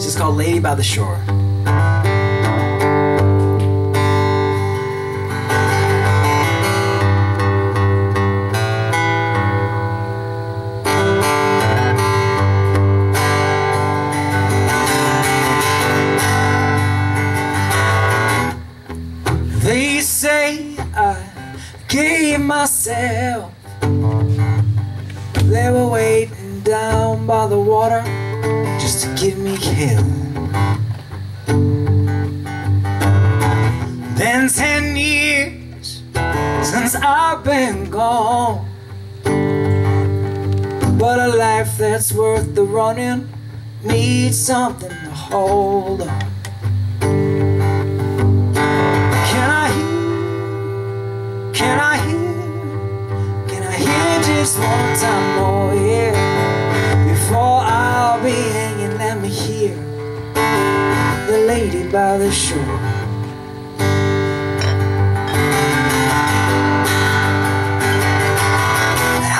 This is called Lady by the Shore. They say I gave myself. They were waiting down by the water just to give me hell. Been ten years since I've been gone. But a life that's worth the running needs something to hold on. Can I hear? Can I hear? Can I hear just one time more? By the shore.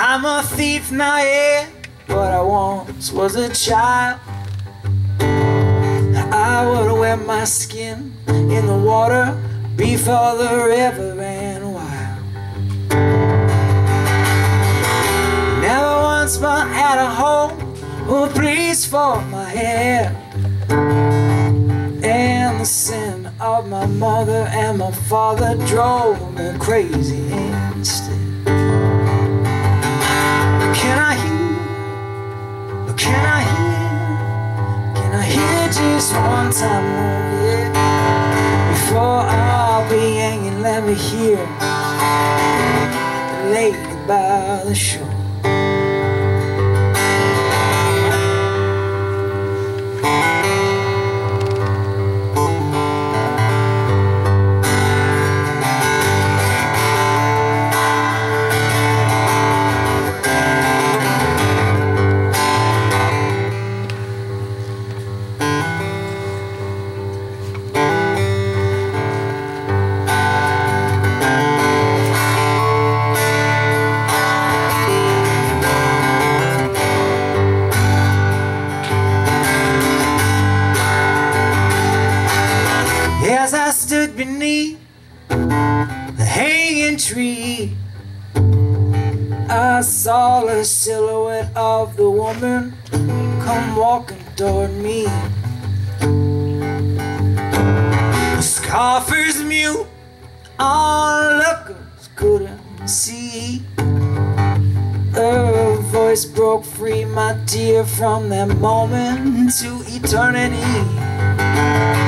I'm a thief now, yeah, but I once was a child. I would wet my skin in the water before the river ran wild. Never once but had a home or place for my head. Of my mother and my father drove me crazy instead. Can I hear? Can I hear? Can I hear just one time more? Yeah. Before I'll be hanging, let me hear the lady by the shore. Beneath the hanging tree, I saw the silhouette of the woman come walking toward me. The scoffers mute, onlookers couldn't see. Her voice broke free, my dear, from that moment to eternity.